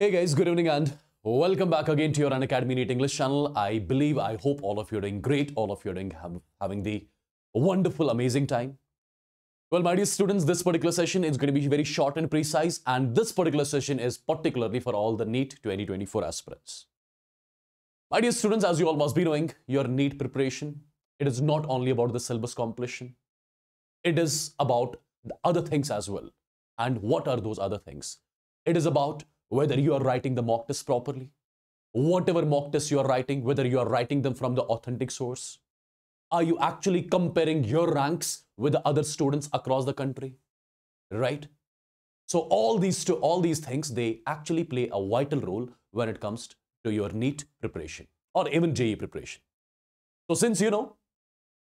Hey guys, good evening and welcome back again to your Unacademy NEET English channel. I believe, I hope all of you are doing great, all of you are doing, having the wonderful, amazing time. Well, my dear students, this particular session is going to be very short and precise, and this particular session is particularly for all the NEET 2024 aspirants. My dear students, as you all must be knowing, your NEET preparation, it is not only about the syllabus completion, it is about the other things as well. And what are those other things? It is about whether you are writing the mock test properly, whatever mock test you are writing, whether you are writing them from the authentic source. Are you actually comparing your ranks with the other students across the country? Right? So all these two, all these things, they actually play a vital role when it comes to your NEET preparation or even JEE preparation. So since you know,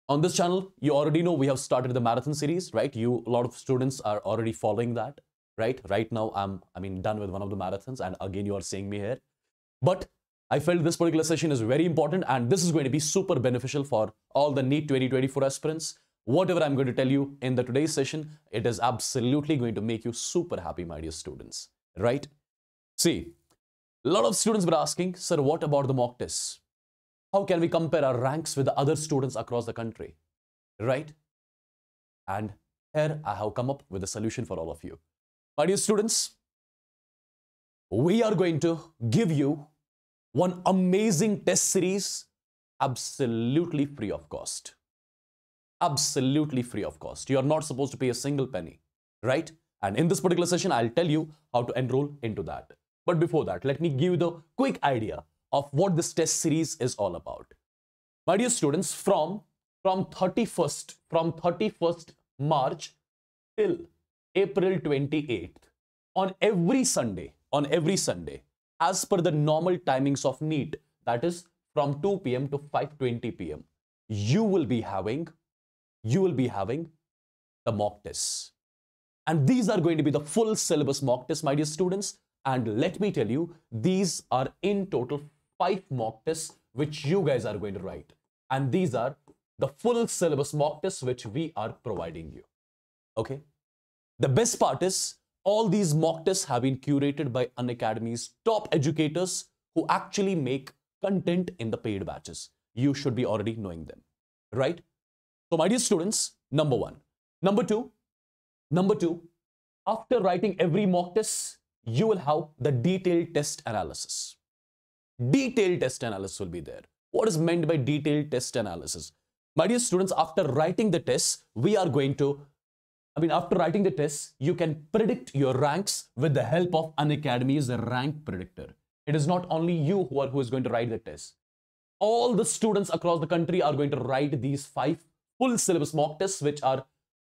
on this channel, you already know we have started the marathon series, right? You, a lot of students are already following that right? Right now, I'm, I mean, done with one of the marathons, and again, you are seeing me here. But I felt this particular session is very important, and this is going to be super beneficial for all the NEET 2024 aspirants. Whatever I'm going to tell you in the today's session, it is absolutely going to make you super happy, my dear students, right? See, a lot of students were asking, sir, what about the mock tests? How can we compare our ranks with the other students across the country, right? And here I have come up with a solution for all of you. My dear students, we are going to give you one amazing test series absolutely free of cost. Absolutely free of cost. You are not supposed to pay a single penny, right? And in this particular session, I'll tell you how to enroll into that. But before that, let me give you the quick idea of what this test series is all about. My dear students, from, from 31st, from 31st March till April 28th, on every Sunday, on every Sunday, as per the normal timings of NEET, that is from 2 p.m. to 5:20 p.m., you will be having, you will be having the mock tests. And these are going to be the full syllabus mock tests, my dear students. And let me tell you, these are in total five mock tests which you guys are going to write. And these are the full syllabus mock tests which we are providing you. Okay. The best part is all these mock tests have been curated by Unacademy's top educators who actually make content in the paid batches. You should be already knowing them, right? So my dear students, number one. Number two, number two, after writing every mock test, you will have the detailed test analysis. Detailed test analysis will be there. What is meant by detailed test analysis? My dear students, after writing the test, we are going to I mean, after writing the test, you can predict your ranks with the help of Unacademy's rank predictor. It is not only you who, are, who is going to write the test. All the students across the country are going to write these five full syllabus mock tests, which are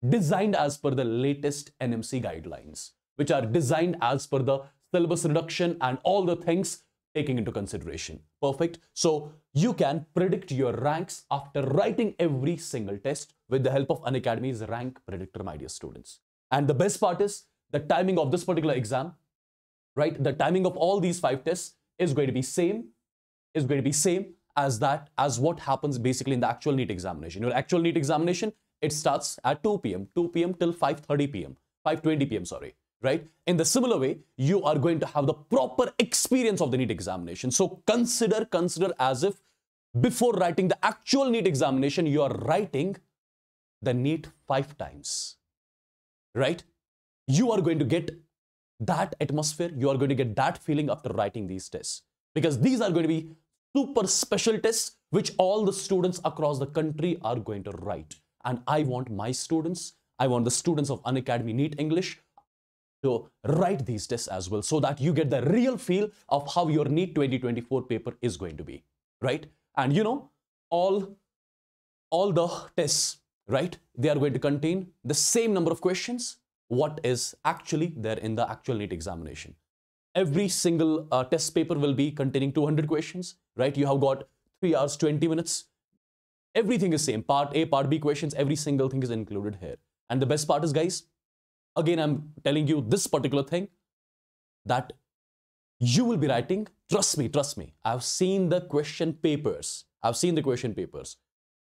designed as per the latest NMC guidelines, which are designed as per the syllabus reduction and all the things taking into consideration. Perfect. So you can predict your ranks after writing every single test with the help of Unacademy's rank predictor, my dear students. And the best part is the timing of this particular exam, right? The timing of all these five tests is going to be same, is going to be same as that, as what happens basically in the actual NEET examination. Your actual NEET examination, it starts at 2 p.m., 2 p.m. till 5.30 p.m., 5.20 p.m., sorry right? In the similar way, you are going to have the proper experience of the NEET examination. So consider, consider as if before writing the actual NEET examination, you are writing the NEET five times, right? You are going to get that atmosphere, you are going to get that feeling after writing these tests because these are going to be super special tests which all the students across the country are going to write. And I want my students, I want the students of Unacademy NEET English to write these tests as well so that you get the real feel of how your NEET 2024 paper is going to be, right? And you know, all, all the tests, right? They are going to contain the same number of questions what is actually there in the actual NEET examination. Every single uh, test paper will be containing 200 questions, right? You have got 3 hours, 20 minutes. Everything is same. Part A, Part B questions, every single thing is included here. And the best part is, guys, again, I'm telling you this particular thing that you will be writing. Trust me, trust me. I've seen the question papers. I've seen the question papers.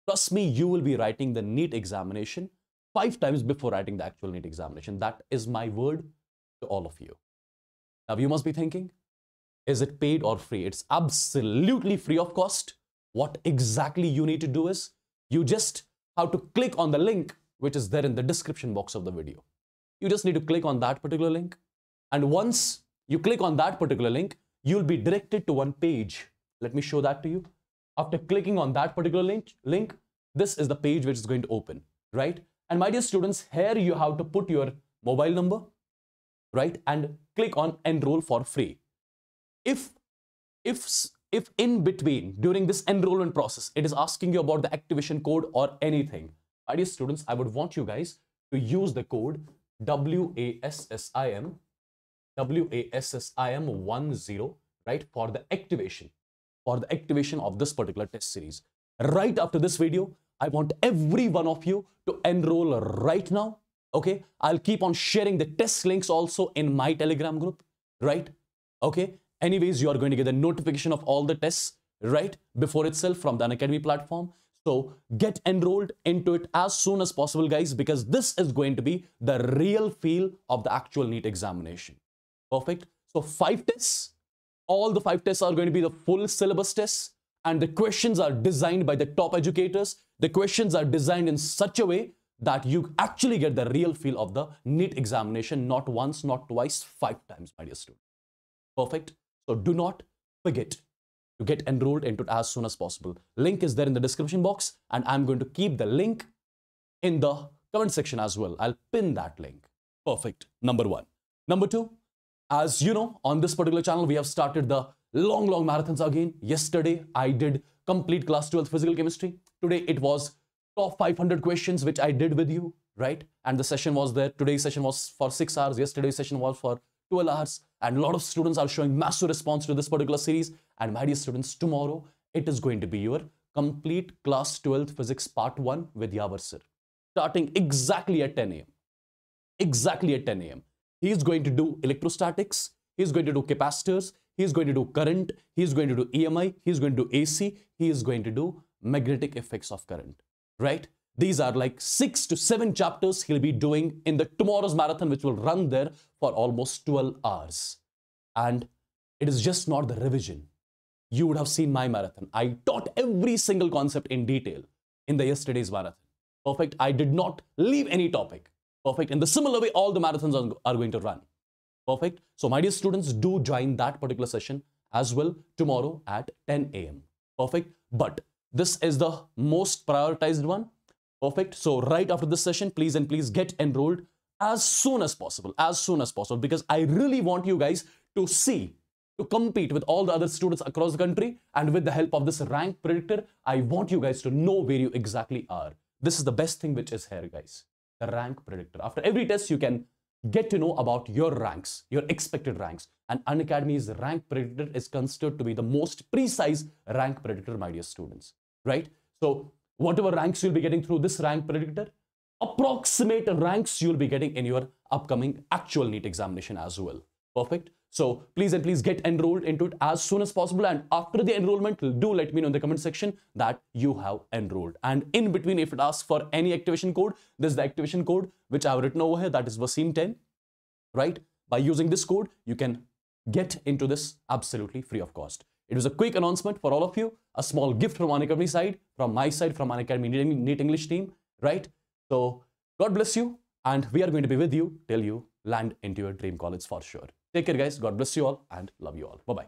Trust me, you will be writing the NEET examination five times before writing the actual NEET examination. That is my word to all of you. Now, you must be thinking, Is it paid or free? It's absolutely free of cost. What exactly you need to do is you just have to click on the link which is there in the description box of the video. You just need to click on that particular link. And once you click on that particular link, you'll be directed to one page. Let me show that to you. After clicking on that particular link, link, this is the page which is going to open, right? And my dear students, here you have to put your mobile number, right? And click on enroll for free. If, if, if in between, during this enrollment process, it is asking you about the activation code or anything, my dear students, I would want you guys to use the code WASSIM, WASSIM10, right, for the activation, for the activation of this particular test series. Right after this video, I want every one of you to enroll right now. Okay, I'll keep on sharing the test links also in my Telegram group, right? Okay, anyways, you are going to get the notification of all the tests, right, before itself from the Unacademy platform. So get enrolled into it as soon as possible, guys, because this is going to be the real feel of the actual NEET examination. Perfect. So five tests. All the five tests are going to be the full syllabus tests and the questions are designed by the top educators. The questions are designed in such a way that you actually get the real feel of the NEET examination, not once, not twice, five times, my dear student. Perfect. So do not forget to get enrolled into it as soon as possible. Link is there in the description box and I'm going to keep the link in the comment section as well. I'll pin that link. Perfect. Number one. Number two, as you know, on this particular channel, we have started the long, long marathons again. Yesterday, I did complete class 12 physical chemistry. Today, it was top 500 questions, which I did with you, right? And the session was there. Today's session was for six hours. Yesterday's session was for 12 hours. And a lot of students are showing massive response to this particular series. And my dear students, tomorrow, it is going to be your complete class 12 physics part 1 with Yavar sir. Starting exactly at 10 a.m. Exactly at 10 a.m. He is going to do electrostatics. He is going to do capacitors. He is going to do current. He is going to do EMI. He is going to do AC. He is going to do magnetic effects of current, right? These are like six to seven chapters he'll be doing in the tomorrow's marathon, which will run there for almost 12 hours. And it is just not the revision. You would have seen my marathon. I taught every single concept in detail in the yesterday's marathon. Perfect. I did not leave any topic. Perfect. In the similar way, all the marathons are, are going to run. Perfect. So, my dear students, do join that particular session as well tomorrow at 10 a.m. Perfect. But this is the most prioritized one Perfect. So right after this session, please and please get enrolled as soon as possible, as soon as possible, because I really want you guys to see, to compete with all the other students across the country. And with the help of this rank predictor, I want you guys to know where you exactly are. This is the best thing which is here, guys. The rank predictor. After every test, you can get to know about your ranks, your expected ranks. And Unacademy's rank predictor is considered to be the most precise rank predictor, my dear students. Right? So whatever ranks you'll be getting through this rank predictor, approximate ranks you'll be getting in your upcoming actual NEET examination as well. Perfect. So please and please get enrolled into it as soon as possible. And after the enrollment, do let me know in the comment section that you have enrolled. And in between, if it asks for any activation code, this is the activation code which I've written over here. That is WASSIM10, right? By using this code, you can get into this absolutely free of cost. It was a quick announcement for all of you, a small gift from Unacademy side, from my side, from Unacademy NEET English team, right? So God bless you, and we are going to be with you till you land into your dream college for sure. Take care, guys. God bless you all, and love you all. Bye-bye.